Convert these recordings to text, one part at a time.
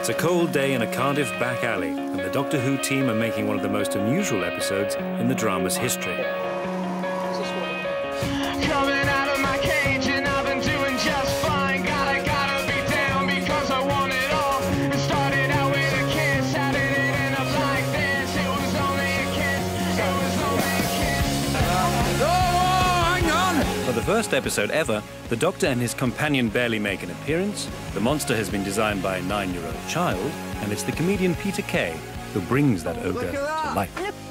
It's a cold day in a Cardiff back alley, and the Doctor Who team are making one of the most unusual episodes in the drama's history. First episode ever, the Doctor and his companion barely make an appearance. The monster has been designed by a nine year old child, and it's the comedian Peter Kay who brings that ogre to life.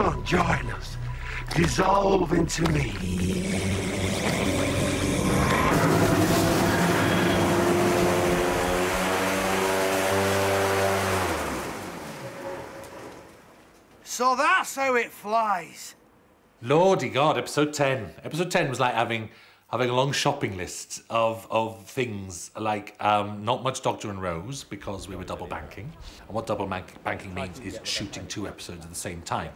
Come on, join us. Dissolve into me. So that's how it flies. Lordy God, episode 10. Episode 10 was like having having a long shopping list of, of things like um, not much Doctor and Rose because we were double banking. And what double bank- banking means is shooting two episodes at the same time.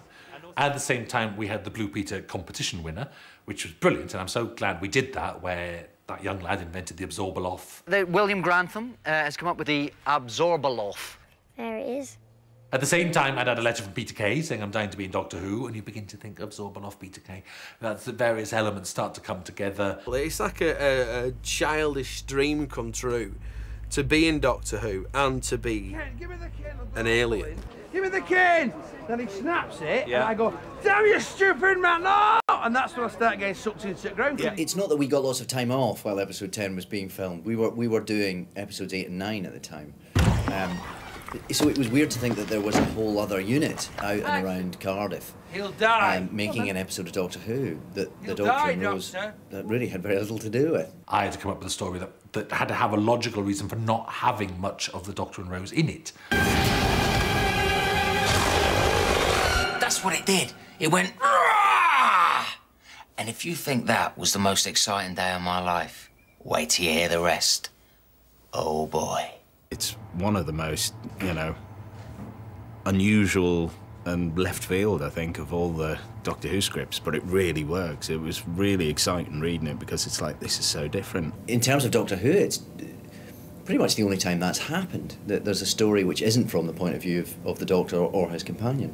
At the same time, we had the Blue Peter competition winner, which was brilliant. And I'm so glad we did that, where that young lad invented the Absorbaloff. The William Grantham uh, has come up with the Absorbaloff. There it is. At the same time, I'd had a letter from Peter Kay saying I'm dying to be in Doctor Who, and you begin to think of Zorbanoff, Peter Kay. That's the various elements start to come together. It's like a, a, a childish dream come true to be in Doctor Who and to be Give me the cane. I'll an alien. Give me the cane. Then he snaps it, and Yeah. I go, "Damn you, stupid man!" No! And that's when I start getting sucked into the ground. Yeah. It's not that we got lots of time off while episode 10 was being filmed. We were, we were doing episodes 8 and 9 at the time. Um, so it was weird to think that there was a whole other unit out and around Cardiff He'll die. um, making an episode of Doctor Who that the He'll Doctor die, and Rose Doctor. that really had very little to do with. I had to come up with a story that, that had to have a logical reason for not having much of the Doctor and Rose in it. That's what it did. It went. "Rah!" And if you think that was the most exciting day of my life, wait till you hear the rest. Oh boy. It's one of the most, you know, unusual and left field, I think, of all the Doctor Who scripts, but it really works. It was really exciting reading it because it's like, this is so different. In terms of Doctor Who, it's pretty much the only time that's happened. That there's a story which isn't from the point of view of, of the Doctor or, or his companion.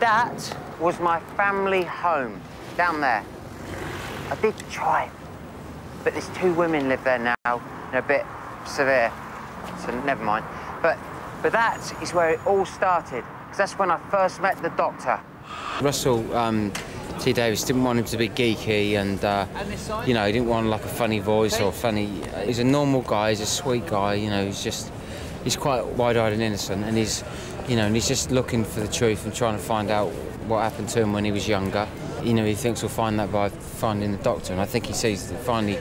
That was my family home down there. I did try, but there's two women live there now. They're a bit severe, so never mind. But but that is where it all started, because that's when I first met the Doctor. Russell um, T. Davies didn't want him to be geeky and, uh, you know, he didn't want like a funny voice or funny. He's a normal guy, he's a sweet guy, you know, he's just, he's quite wide eyed and innocent and he's, you know, and he's just looking for the truth and trying to find out what happened to him when he was younger. You know, he thinks he'll find that by finding the doctor and I think he sees, that finally,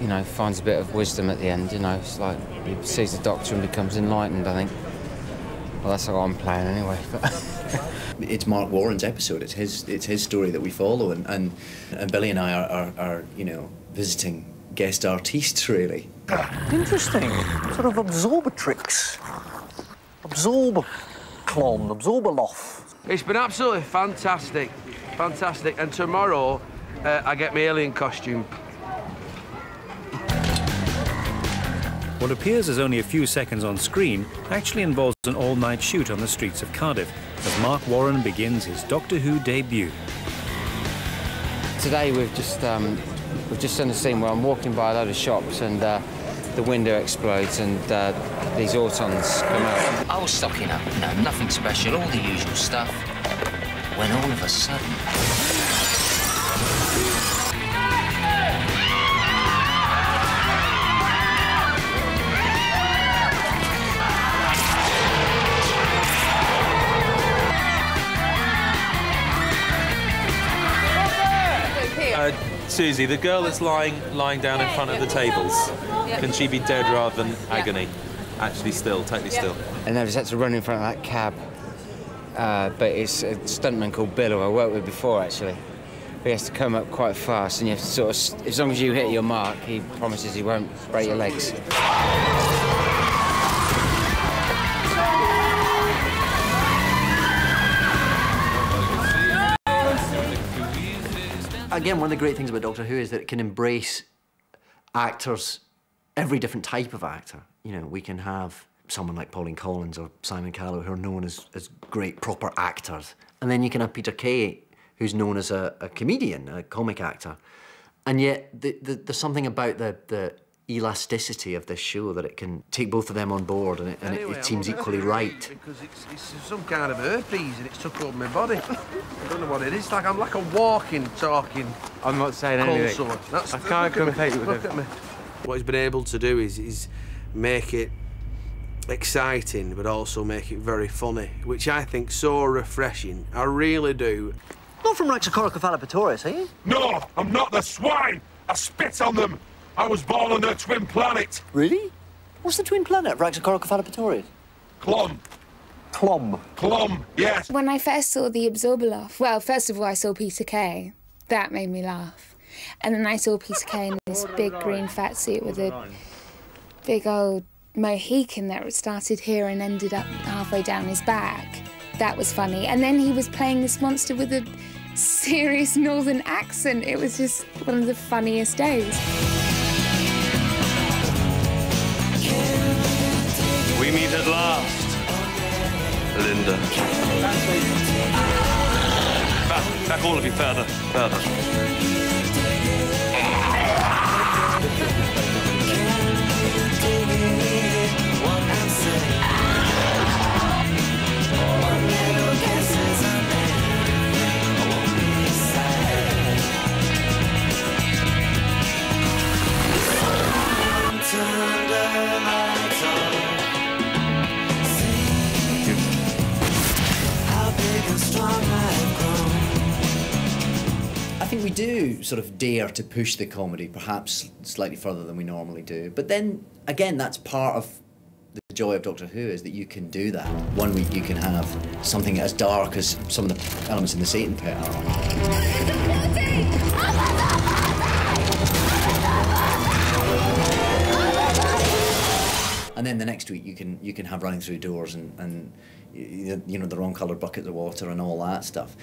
you know, finds a bit of wisdom at the end, you know, it's like he sees the doctor and becomes enlightened, I think. Well, that's what I'm playing anyway. But it's Marc Warren's episode. It's his it's his story that we follow, and and, and Billie and I are, are, are you know visiting guest artistes really. Interesting. Sort of absorbatrix. Absorb clon, absorbaloff. It's been absolutely fantastic, fantastic. And tomorrow, uh, I get my alien costume. What appears as only a few seconds on screen actually involves an all night shoot on the streets of Cardiff as Marc Warren begins his Doctor Who debut. Today we've just um, we've just done a scene where I'm walking by a load of shops and uh, the window explodes and uh, these autons come out. I was stocking up, you know, nothing special, all the usual stuff. When all of a sudden. Susie, the girl that's lying lying down in front of the tables, can she be dead rather than agony? Actually, still, totally still. And I just had to run in front of that cab uh, but it's a stuntman called Bill who I worked with before actually. He has to come up quite fast, and you have to sort of, as long as you hit your mark, he promises he won't break your legs. Again, one of the great things about Doctor Who is that it can embrace actors, every different type of actor. You know, we can have someone like Pauline Collins or Simon Callow who are known as, as great proper actors. And then you can have Peter Kay, who's known as a, a comedian, a comic actor. And yet, the, the, there's something about the, the elasticity of this show that it can take both of them on board and it, and Anyway, it, it seems equally right. Because it's, it's some kind of herpes and it's took over my body. I don't know what it is. Like I'm like a walking, talking. I'm not saying cold anything. That's, I can't look at me, compete with Look him. at me. What he's been able to do is, is make it exciting, but also make it very funny, which I think so refreshing. I really do. Not from Raxacoricofallapatorius, are you? No, I'm not the swine. I spit on them. I was born on their twin planet. Really? What's the twin planet of Raxacoricofallapatorius? Clom. Clom. Clom, yes. When I first saw the Absorbaloff, well, first of all, I saw Peter Kay. That made me laugh. And then I saw Peter Kay in this big green fat suit with a big old Mohican that started here and ended up halfway down his back. That was funny. And then he was playing this monster with a serious northern accent. It was just one of the funniest days. At last. Linda. Back, back all of you further, further. Sort of dare to push the comedy, perhaps slightly further than we normally do. But then again, that's part of the joy of Doctor Who is that you can do that. One week you can have something as dark as some of the elements in the Satan Pit are. And then the next week you can you can have running through doors and, and you know the wrong coloured buckets of water and all that stuff.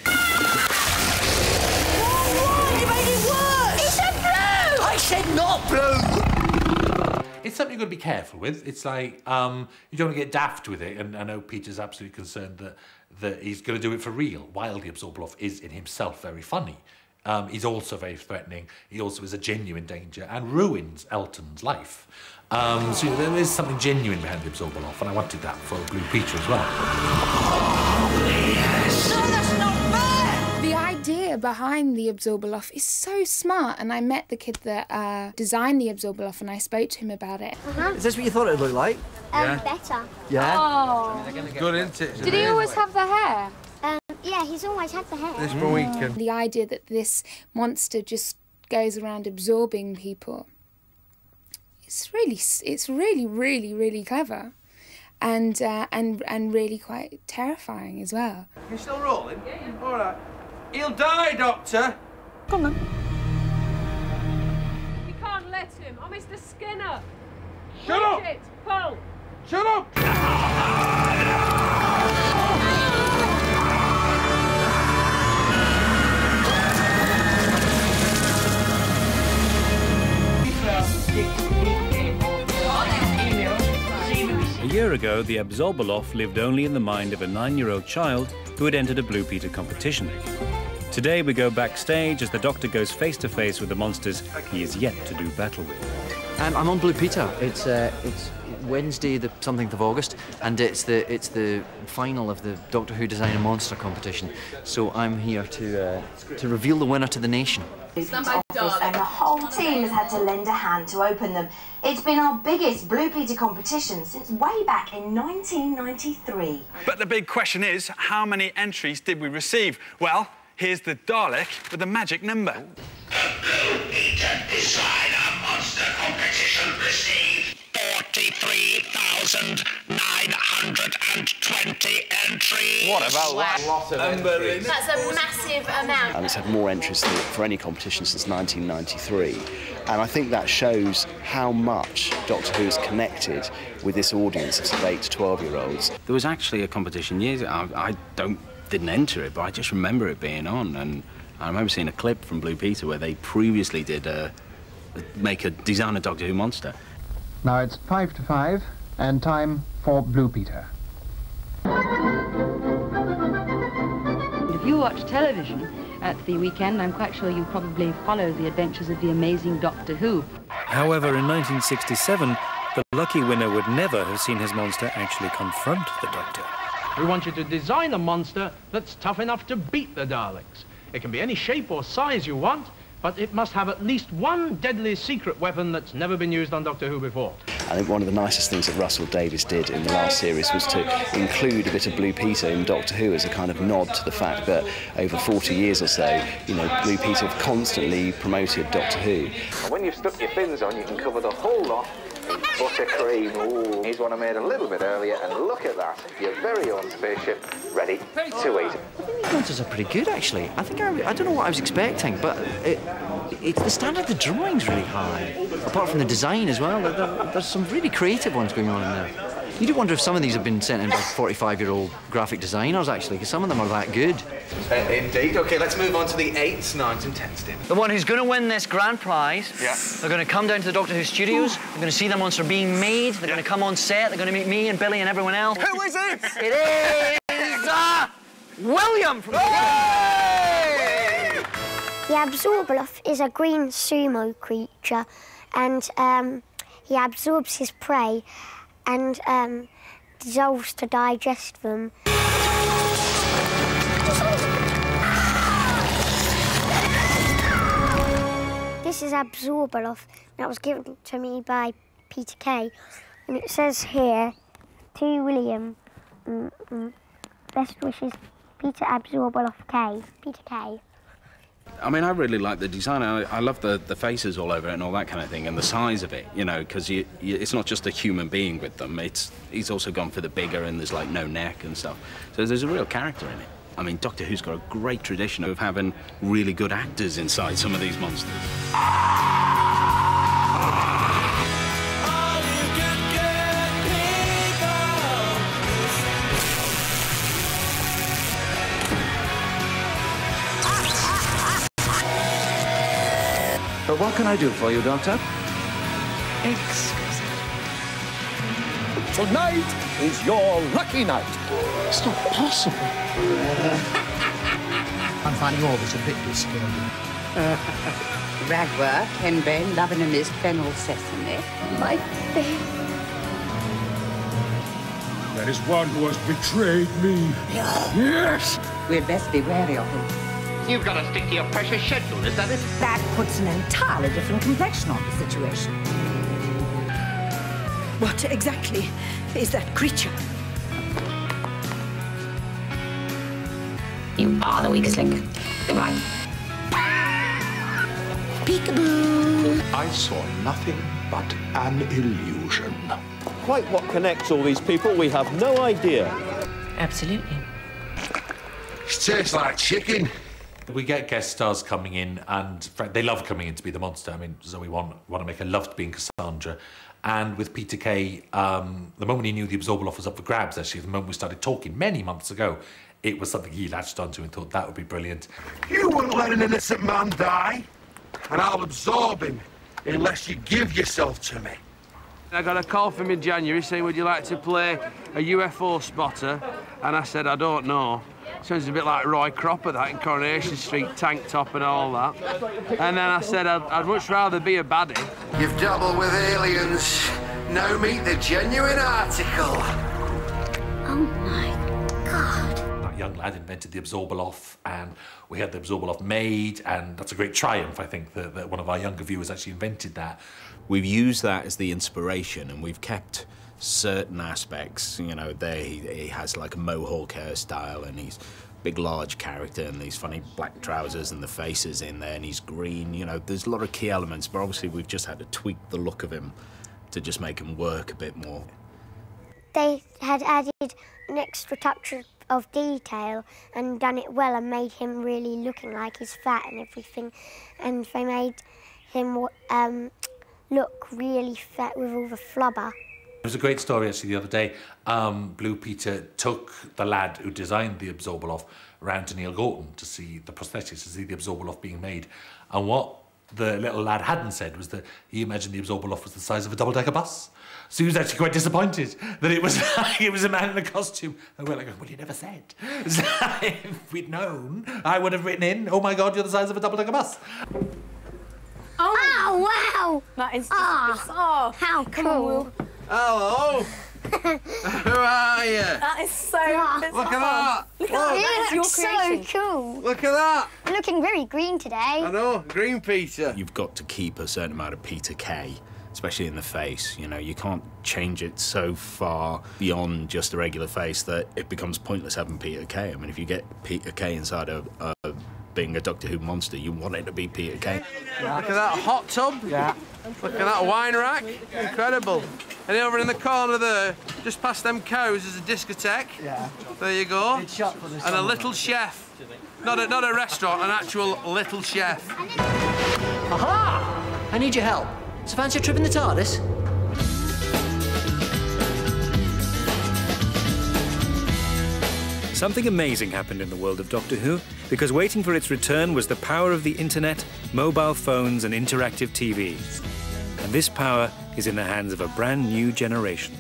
You made it worse! He said blue! I said not blue! It's something you've got to be careful with. It's like um, you don't want to get daft with it, and I know Peter's absolutely concerned that that he's going to do it for real. While the Absorbaloff is in himself very funny, um, he's also very threatening. He also is a genuine danger and ruins Elton's life. Um, so there is something genuine behind the Absorbaloff, and I wanted that for Blue Peter as well. The idea behind the Absorbaloff is so smart, and I met the kid that uh, designed the Absorbaloff, and I spoke to him about it. Is this what you thought it would look like? Um, Yeah. better. Yeah? Oh. Good, isn't it? Did he always have the hair? Um, yeah, he's always had the hair. This weekend. The idea that this monster just goes around absorbing people. It's really, it's really, really, really clever, and uh, and and really quite terrifying as well. You're still rolling? All right. He'll die, Doctor. Come on. You can't let him. Oh, Mr. Skinner. Shut up! Bridget, Pull. Shut up! A year ago, the Absorbaloff lived only in the mind of a nine-year-old child who had entered a Blue Peter competition. Today, we go backstage as the Doctor goes face-to-face with the monsters he is yet to do battle with. Um, I'm on Blue Peter. It's uh, it's Wednesday, the something of August, and it's the it's the final of the Doctor Who Design a Monster competition. So I'm here to uh, to reveal the winner to the nation. and the whole team has had to lend a hand to open them. It's been our biggest Blue Peter competition since way back in 1993. But the big question is, how many entries did we receive? Well, here's the Dalek with the magic number. Designer Monster Competition received 43,900 920 entries. What about that? Lot of entries. That's a massive amount. And it's had more entries for any competition since 1993. And I think that shows how much Doctor Who is connected with this audience of of 8 to 12 year olds. There was actually a competition years ago. I, I don't didn't enter it, but I just remember it being on, and I remember seeing a clip from Blue Peter where they previously did a, make a design a Doctor Who monster. Now it's five to five, and time for Blue Peter. If you watch television at the weekend, I'm quite sure you probably follow the adventures of the amazing Doctor Who. However, in 1967, the lucky winner would never have seen his monster actually confront the Doctor. We want you to design a monster that's tough enough to beat the Daleks. It can be any shape or size you want, but it must have at least one deadly secret weapon that's never been used on Doctor Who before. I think one of the nicest things that Russell Davies did in the last series was to include a bit of Blue Peter in Doctor Who as a kind of nod to the fact that over 40 years or so, you know, Blue Peter have constantly promoted Doctor Who. When you've stuck your fins on, you can cover the whole lot in buttercream. Ooh, here's one I made a little bit earlier, and look at that. Your very own spaceship ready to eat. These monsters are pretty good, actually. I think I, I don't know what I was expecting, but it, it, the standard of the drawing's really high. Apart from the design as well, there, there, there's some really creative ones going on in there. You do wonder if some of these have been sent in by 45-year-old graphic designers, actually, because some of them are that good. Uh, indeed. OK, let's move on to the eights, nines, and tens, David. The one who's going to win this grand prize, Yeah. they're going to come down to the Doctor Who studios, they're going to see the monster being made, they're going to come on set, they're going to meet me and Billie and everyone else. Who is it? It is uh, William from... The Absorbaloff is a green sumo creature, and um, he absorbs his prey and um, dissolves to digest them. This is Absorbaloff. That was given to me by Peter Kay, and it says here, to William, mm, mm, best wishes, Peter Absorbaloff K. Peter Kay. I mean, I really like the design. I, I love the, the faces all over it and all that kind of thing, and the size of it, you know, because you, you, it's not just a human being with them. It's He's also gone for the bigger, and there's like no neck and stuff. So there's a real character in it. I mean, Doctor Who's got a great tradition of having really good actors inside some of these monsters. But what can I do for you, Doctor? Exquisite. Tonight is your lucky night. It's not possible. I'm finding all this a bit disturbing. Ragwort, henbane, loving a mist, fennel, sesame. My face. There is one who has betrayed me. Yes! We'd best be wary of him. You've got to stick to your precious schedule, is that it? That puts an entirely different complexion on the situation. What exactly is that creature? You are the weakest link. Goodbye. Peekaboo! I saw nothing but an illusion. Quite what connects all these people, we have no idea. Absolutely. It tastes like chicken. We get guest stars coming in, and they love coming in to be the monster. I mean, Zoe want Wanamaker loved being Cassandra, and with Peter Kay, um, the moment he knew the Absorbaloff was up for grabs, actually, the moment we started talking many months ago, it was something he latched onto and thought that would be brilliant. You wouldn't let an innocent man die, and I'll absorb him unless you give yourself to me. I got a call from in January saying, would you like to play a UFO spotter? And I said, I don't know. Sounds a bit like Roy Cropper, that in Coronation Street, tank top and all that. And then I said, I'd, I'd much rather be a baddie. You've doubled with aliens. Now meet the genuine article. Oh my God. That young lad invented the Absorbaloff, and we had the Absorbaloff made, and that's a great triumph, I think, that, that one of our younger viewers actually invented that. We've used that as the inspiration, and we've kept certain aspects. You know, there he, he has like a mohawk hairstyle, and he's big, large character, and these funny black trousers, and the faces in there, and he's green. You know, there's a lot of key elements, but obviously we've just had to tweak the look of him to just make him work a bit more. they had added an extra touch of- detail and done it well and made him really looking like he's fat and everything. And they made him um, look really fat with all the flubber. It was a great story actually the other day. Um, Blue Peter took the lad who designed the Absorbaloff round to Neil Gorton to see the prosthetics, to see the Absorbaloff being made. And what the little lad hadn't said was that he imagined the Absorbaloff was the size of a double-decker bus. So he was actually quite disappointed that it was it was a man in a costume. And we're like, well, you never said. So if we'd known, I would have written in, oh my God, you're the size of a double-decker bus. Oh, wow! That is Ah, just bizarre. How cool. Hello. Who are you? That is so bizarre. Look at that. Look at Look. that. You That's your look so creation. cool. Look at that. You're looking very green today. I know, Green Peter. You've got to keep a certain amount of Peter Kay, especially in the face. You know, you can't change it so far beyond just a regular face that it becomes pointless having Peter Kay. I mean, if you get Peter Kay inside of uh, being a Doctor Who monster, you want it to be Peter Kay. Look at that hot tub. Yeah. Look at that wine rack. Incredible. And over in the corner there, just past them cows, is a discotheque. Yeah. There you go. and a little chef. Not a, not a restaurant, an actual little chef. Aha! I need your help. So fancy a trip in the TARDIS? Something amazing happened in the world of Doctor Who because waiting for its return was the power of the internet, mobile phones, and interactive TVs. And this power is in the hands of a brand new generation.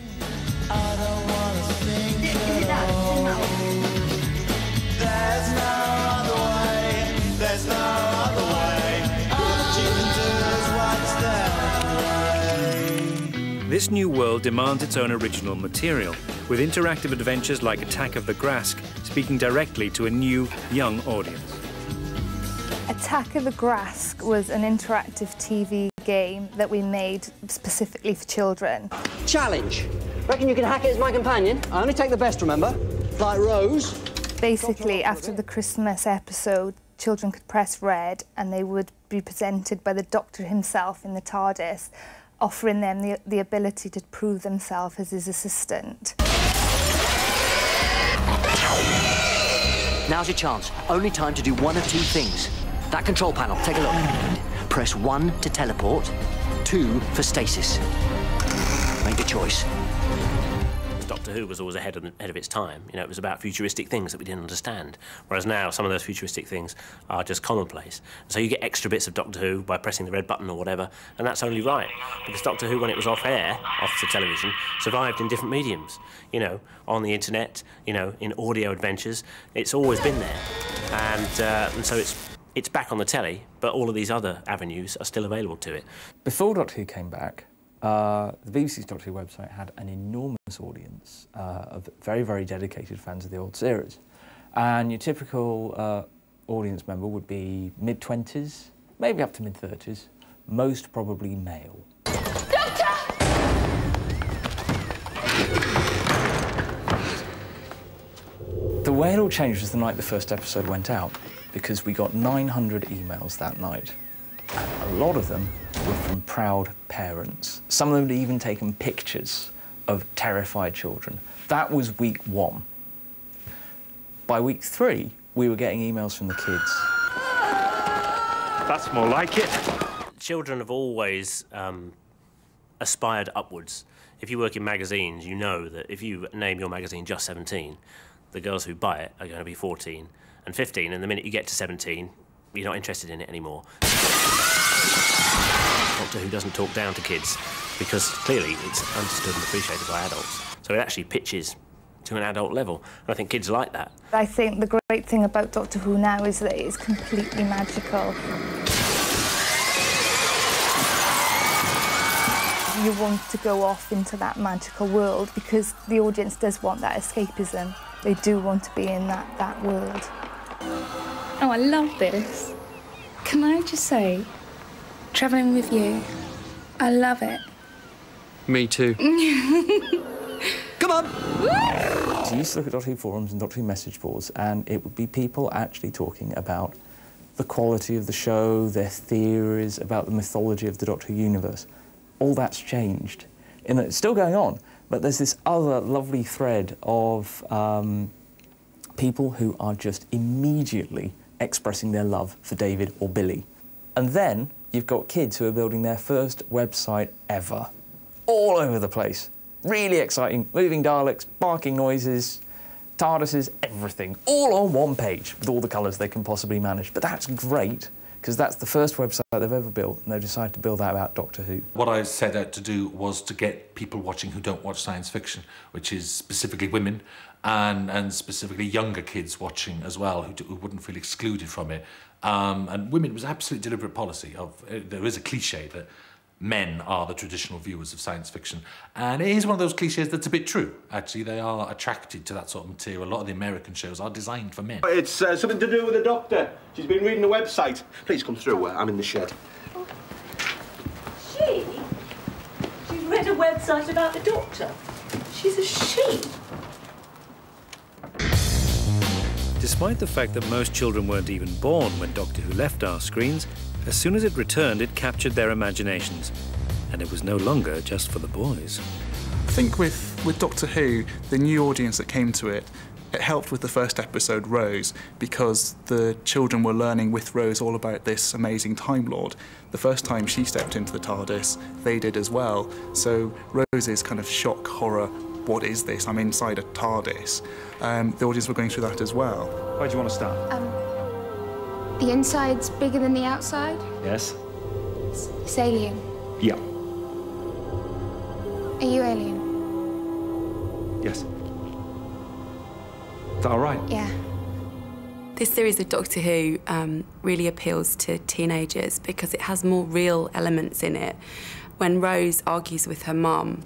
This new world demands its own original material, with interactive adventures like Attack of the Grask speaking directly to a new, young audience. Attack of the Grask was an interactive TV game that we made specifically for children. Challenge. Reckon you can hack it as my companion? I only take the best, remember? Like Rose. Basically, after the Christmas episode, children could press red and they would be presented by the Doctor himself in the TARDIS, offering them the, the ability to prove themselves as his assistant. Now's your chance. Only time to do one of two things. That control panel, take a look. Press one to teleport, two for stasis. Make a choice. Doctor Who was always ahead of, ahead of its time. You know, it was about futuristic things that we didn't understand. Whereas now, some of those futuristic things are just commonplace. So you get extra bits of Doctor Who by pressing the red button or whatever, and that's only right. Because Doctor Who, when it was off air, off the television, survived in different mediums. You know, on the internet, you know, in audio adventures. It's always been there. And, uh, and so it's, it's back on the telly, but all of these other avenues are still available to it. Before Doctor Who came back, uh, the BBC's Doctor Who website had an enormous audience uh, of very, very dedicated fans of the old series. And your typical uh, audience member would be mid-20s, maybe up to mid-30s, most probably male. Doctor! The way it all changed was the night the first episode went out, because we got 900 emails that night. And a lot of them were from proud parents. Some of them had even taken pictures of terrified children. That was week one. By week three, we were getting emails from the kids. That's more like it. Children have always um, aspired upwards. If you work in magazines, you know that if you name your magazine just 17, the girls who buy it are going to be 14 and 15, and the minute you get to 17, you're not interested in it anymore. Doctor Who doesn't talk down to kids because clearly it's understood and appreciated by adults. So it actually pitches to an adult level. And I think kids like that. I think the great thing about Doctor Who now is that it is completely magical. You want to go off into that magical world because the audience does want that escapism. They do want to be in that, that world. Oh, I love this. Can I just say, travelling with you, I love it. Me too. Come on! So you used to look at Doctor Who forums and Doctor Who message boards, and it would be people actually talking about the quality of the show, their theories about the mythology of the Doctor Who universe. All that's changed. In that it's still going on, But there's this other lovely thread of um, people who are just immediately expressing their love for David or Billie. And then you've got kids who are building their first website ever, all over the place. Really exciting, moving Daleks, barking noises, TARDISes, everything, all on one page with all the colours they can possibly manage. But that's great because that's the first website they've ever built, and they've decided to build that about Doctor Who. What I set out to do was to get people watching who don't watch science fiction, which is specifically women and, and specifically younger kids watching as well, who, do, who wouldn't feel excluded from it. Um, and women was absolute deliberate policy of uh, there is a cliche that men are the traditional viewers of science fiction. And it is one of those cliches that's a bit true. Actually, they are attracted to that sort of material. A lot of the American shows are designed for men. It's uh, something to do with the doctor. She's been reading the website. Please come through. uh, I'm in the shed. She? She's read a website about the doctor. She's a she. Despite the fact that most children weren't even born when Doctor Who left our screens, as soon as it returned, it captured their imaginations. And it was no longer just for the boys. I think with, with Doctor Who, the new audience that came to it, it helped with the first episode, Rose, because the children were learning with Rose all about this amazing Time Lord. The first time she stepped into the TARDIS, they did as well. So Rose's kind of shock, horror, what is this? I'm inside a TARDIS. Um, the audience were going through that as well. Where do you want to start? Um, the inside's bigger than the outside. Yes? It's alien. Yeah. Are you alien? Yes. Is that all right? Yeah. This series of Doctor Who um, really appeals to teenagers because it has more real elements in it. When Rose argues with her mum,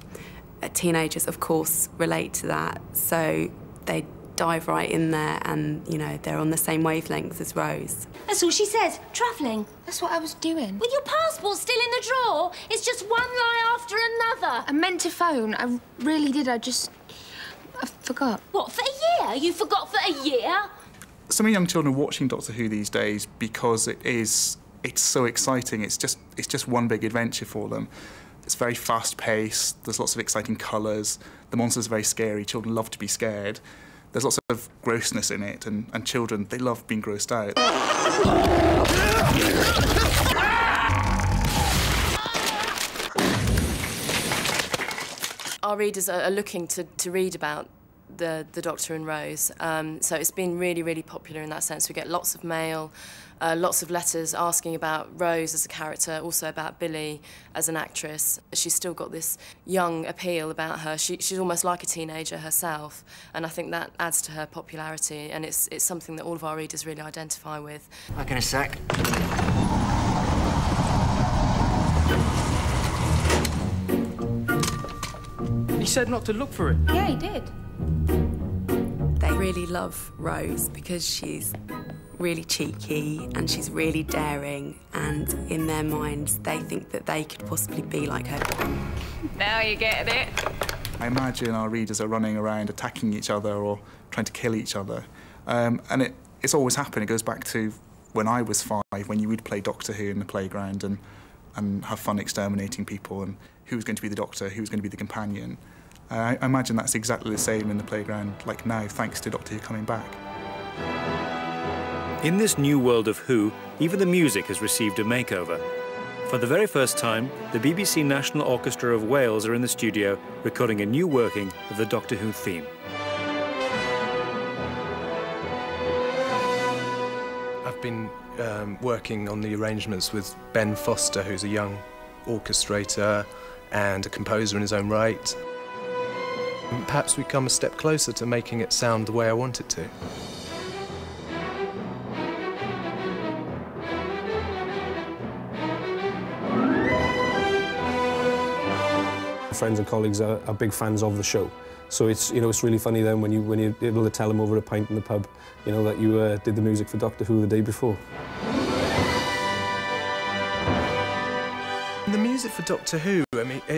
Uh, teenagers, of course, relate to that. So they dive right in there and, you know, they're on the same wavelength as Rose. That's all she says. Travelling. That's what I was doing. With your passport still in the drawer. It's just one lie after another. I meant to phone. I really did. I just. I forgot. What, for a year? You forgot for a year? Some of young children are watching Doctor Who these days because it is it's so exciting. It's just it's just one big adventure for them. It's very fast paced. There's lots of exciting colours. The monsters are very scary. Children love to be scared. There's lots of grossness in it, and, and children they love being grossed out. Our readers are, looking to, to read about the, the Doctor and Rose. Um, so it's been really, really popular in that sense. We get lots of mail, uh, lots of letters asking about Rose as a character, also about Billie as an actress. She's still got this young appeal about her. She, she's almost like a teenager herself, and I think that adds to her popularity, and it's, it's something that all of our readers really identify with. Back in a sec. He said not to look for it. Yeah, he did. They really love Rose because she's really cheeky and she's really daring, and in their minds, they think that they could possibly be like her. Now you get it. I imagine our readers are running around attacking each other or trying to kill each other. Um, and it, it's always happened. It goes back to when I was five, when you would play Doctor Who in the playground and, and have fun exterminating people and who was going to be the Doctor, who was going to be the companion. Uh, I, I imagine that's exactly the same in the playground like now, thanks to Doctor Who coming back. In this new world of Who, even the music has received a makeover. For the very first time, the BBC National Orchestra of Wales are in the studio recording a new working of the Doctor Who theme. I've been um, working on the arrangements with Ben Foster, who's a young orchestrator and a composer in his own right. And Perhaps we come a step closer to making it sound the way I want it to. Friends and colleagues are, are big fans of the show. So it's you know it's really funny then when you when you're able to tell them over a pint in the pub, you know that you uh, did the music for Doctor Who the day before. The music for Doctor Who, I mean, it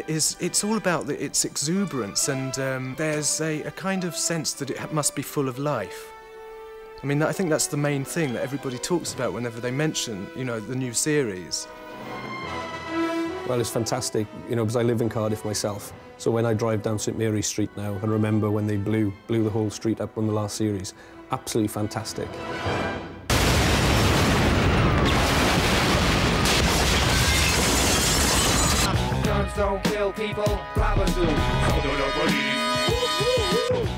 is it's all about the, its exuberance, and um, there's a, a kind of sense that it must be full of life. I mean, I think that's the main thing that everybody talks about whenever they mention, you know, the new series. Well, it's fantastic, you know, because I live in Cardiff myself. So when I drive down St Mary Street now and remember when they blew, blew the whole street up on the last series, absolutely fantastic. Don't kill people, rappers do.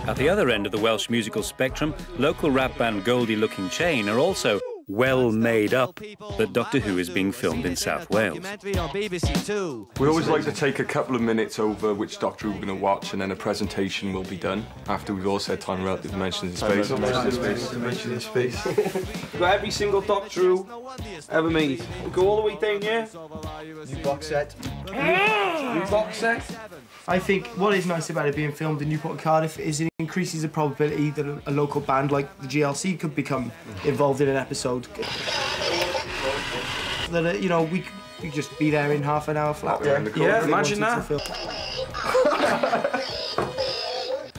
At the other end of the Welsh musical spectrum, local rap band Goldie Looking Chain are also well made up that Doctor Who is being filmed in South Wales. We always like to take a couple of minutes over which Doctor Who we're going to watch, and then a presentation will be done after we've all said time relative dimensions in space. Dimension in space. We've got every single Doctor Who ever made. We go all the way down here. New box set. New box set. I think what is nice about it being filmed in Newport Cardiff is it increases the probability that a, local band like the GLC could become involved in an episode. That uh, you know we could we just be there in half an hour flat. Yeah, yeah, imagine that.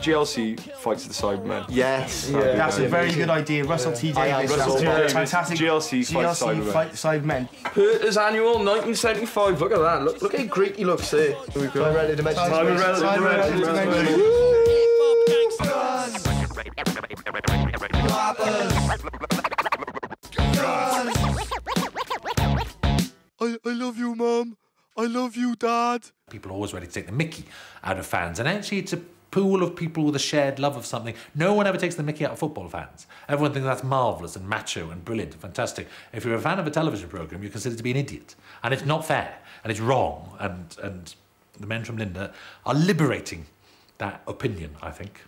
film. GLC fights the Cybermen. Yes, That'd that's a very good idea. Russell T I am Davies, Russell that's T. a Davies. fantastic. GLC fights GLC Cybermen. fight the Cybermen. Perters Annual 1975. Look at that. Look, look how great he looks here. We've got Time relative dimensions. Time relative Time relative dimensions. dimensions. I, I love you, Mum. I love you, Dad. People are always ready to take the mickey out of fans, and actually, it's a pool of people with a shared love of something. No one ever takes the mickey out of football fans. Everyone thinks that's marvellous and macho and brilliant and fantastic. If you're a fan of a television programme, you're considered to be an idiot. And it's not fair, and it's wrong, and, and the men from Linda are liberating that opinion, I think.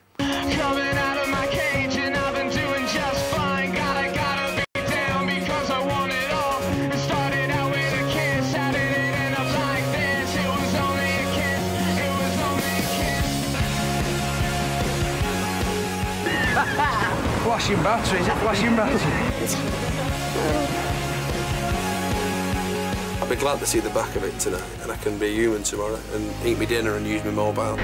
A kiss. Flashing batteries, flashing batteries. I'd be glad to see the back of it tonight, and I can be human tomorrow and eat my dinner and use my mobile.